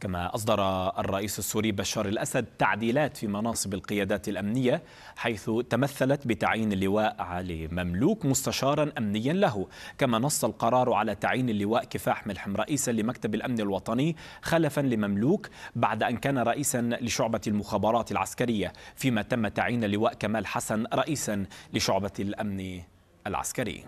كما أصدر الرئيس السوري بشار الأسد تعديلات في مناصب القيادات الأمنية حيث تمثلت بتعيين اللواء علي مملوك مستشارا أمنيا له. كما نص القرار على تعيين اللواء كفاح ملحم رئيسا لمكتب الأمن الوطني خلفا لمملوك بعد أن كان رئيسا لشعبة المخابرات العسكرية فيما تم تعيين اللواء كمال حسن رئيسا لشعبة الأمن العسكري.